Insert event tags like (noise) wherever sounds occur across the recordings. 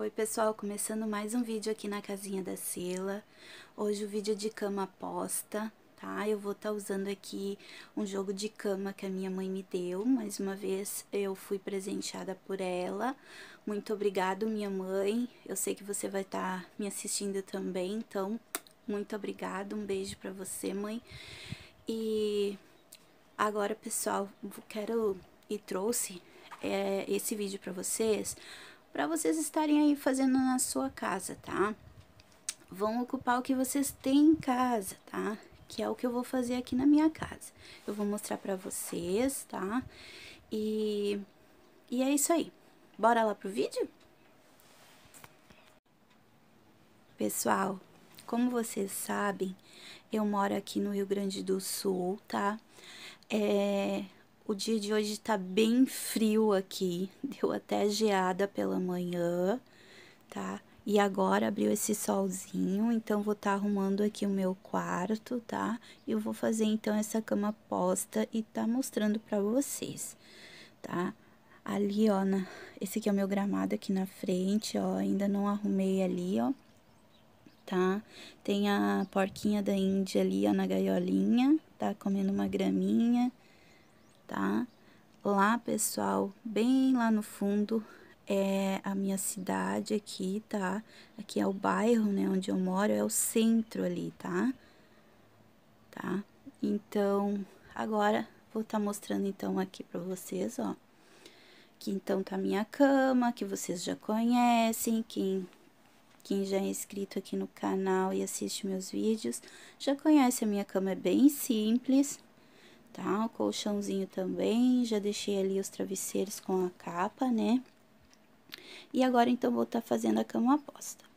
Oi pessoal, começando mais um vídeo aqui na casinha da Sela. Hoje o vídeo de cama aposta, tá? Eu vou estar tá usando aqui um jogo de cama que a minha mãe me deu. Mais uma vez eu fui presenteada por ela. Muito obrigado, minha mãe. Eu sei que você vai estar tá me assistindo também, então muito obrigado. Um beijo pra você, mãe. E agora, pessoal, quero e trouxe é, esse vídeo pra vocês para vocês estarem aí fazendo na sua casa, tá? Vão ocupar o que vocês têm em casa, tá? Que é o que eu vou fazer aqui na minha casa. Eu vou mostrar para vocês, tá? E, e é isso aí. Bora lá pro vídeo? Pessoal, como vocês sabem, eu moro aqui no Rio Grande do Sul, tá? É, o dia de hoje tá bem frio aqui, (laughs) deu até geada pela manhã, tá? E agora abriu esse solzinho, então vou estar tá arrumando aqui o meu quarto, tá? E eu vou fazer então essa cama posta e tá mostrando pra vocês, tá? Ali, ó, na, esse aqui é o meu gramado aqui na frente, ó, ainda não arrumei ali, ó, tá? Tem a porquinha da Índia ali, ó, na gaiolinha, tá comendo uma graminha tá? Lá, pessoal, bem lá no fundo é a minha cidade aqui, tá? Aqui é o bairro, né, onde eu moro, é o centro ali, tá? Tá? Então, agora vou estar tá mostrando então aqui pra vocês, ó. Aqui então tá a minha cama, que vocês já conhecem, quem quem já é inscrito aqui no canal e assiste meus vídeos, já conhece a minha cama, é bem simples, tá? O colchãozinho também, já deixei ali os travesseiros com a capa, né? E agora, então, vou estar tá fazendo a cama aposta.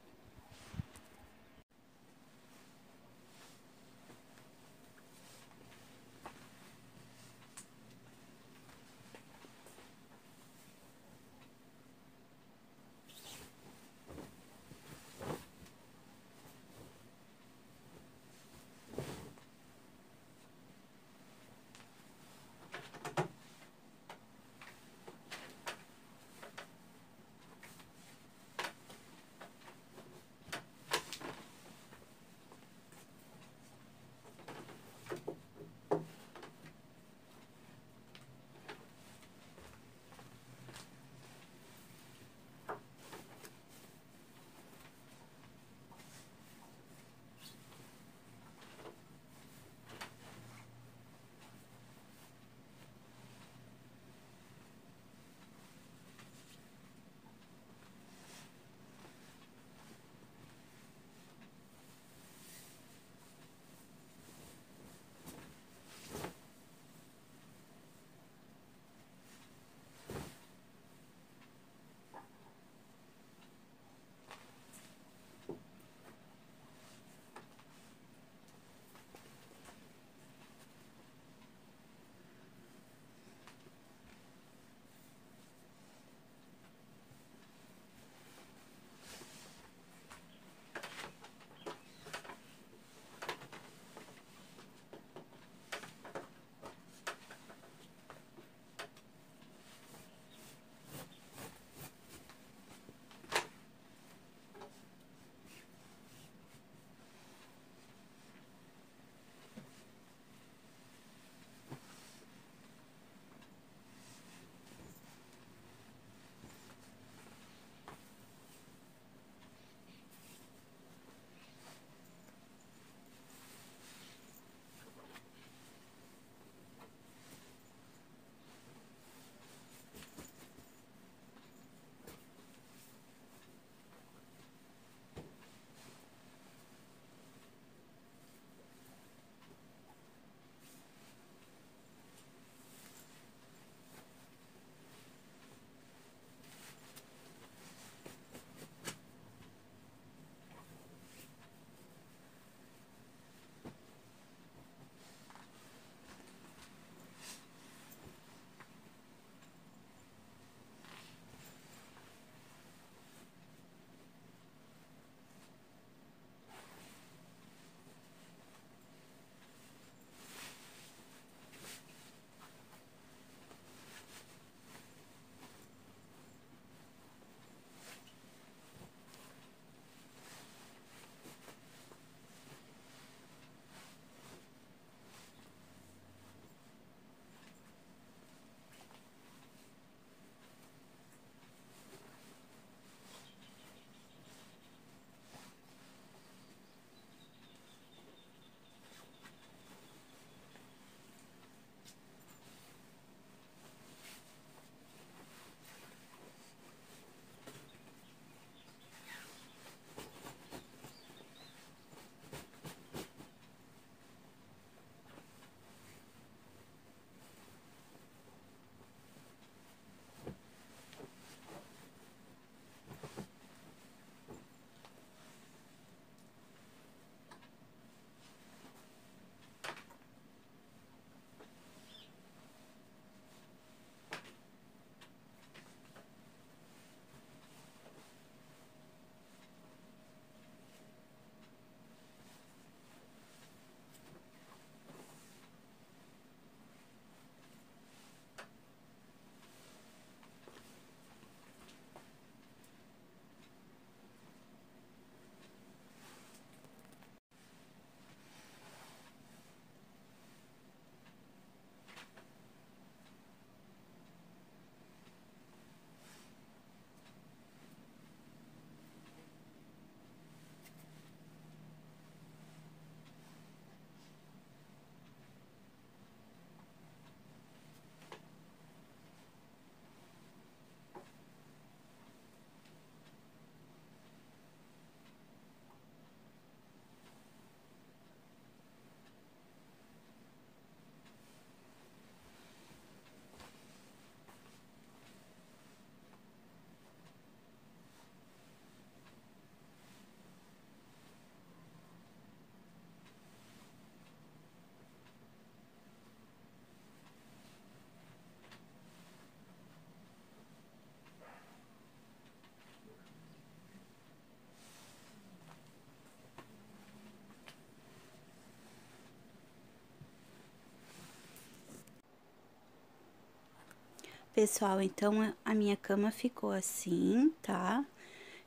Pessoal, então a minha cama ficou assim, tá?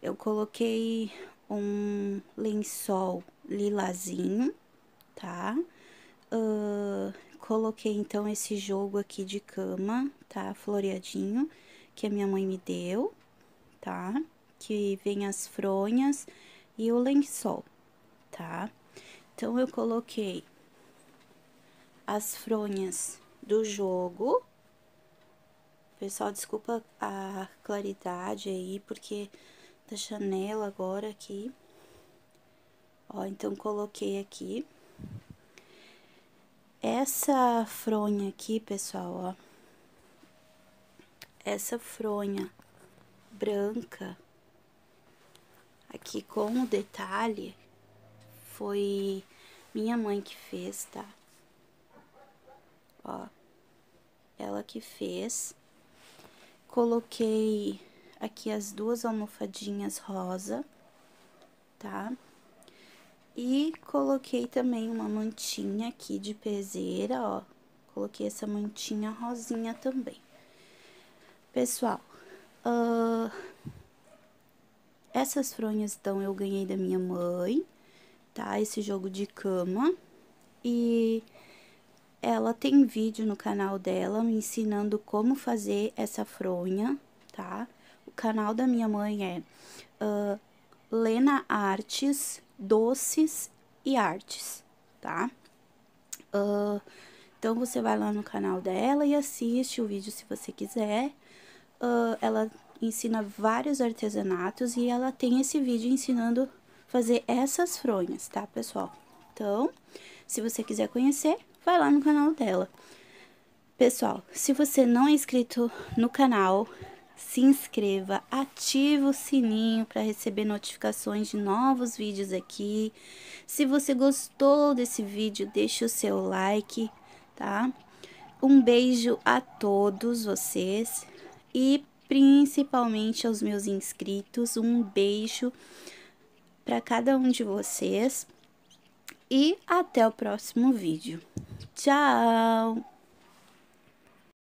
Eu coloquei um lençol lilazinho, tá? Uh, coloquei então esse jogo aqui de cama, tá? Floreadinho, que a minha mãe me deu, tá? Que vem as fronhas e o lençol, tá? Então, eu coloquei as fronhas do jogo. Pessoal, desculpa a claridade aí, porque da janela agora aqui. Ó, então, coloquei aqui. Essa fronha aqui, pessoal, ó. Essa fronha branca, aqui com o detalhe, foi minha mãe que fez, tá? Ó, ela que fez. Coloquei aqui as duas almofadinhas rosa, tá? E coloquei também uma mantinha aqui de peseira, ó. Coloquei essa mantinha rosinha também. Pessoal, uh, essas fronhas, então, eu ganhei da minha mãe, tá? Esse jogo de cama. E ela tem vídeo no canal dela me ensinando como fazer essa fronha, tá? O canal da minha mãe é uh, Lena Artes, Doces e Artes, tá? Uh, então, você vai lá no canal dela e assiste o vídeo se você quiser. Uh, ela ensina vários artesanatos e ela tem esse vídeo ensinando fazer essas fronhas, tá, pessoal? Então, se você quiser conhecer, vai lá no canal dela. Pessoal, se você não é inscrito no canal, se inscreva, ative o sininho para receber notificações de novos vídeos aqui. Se você gostou desse vídeo, deixe o seu like, tá? Um beijo a todos vocês e principalmente aos meus inscritos. Um beijo para cada um de vocês e até o próximo vídeo. Tchau!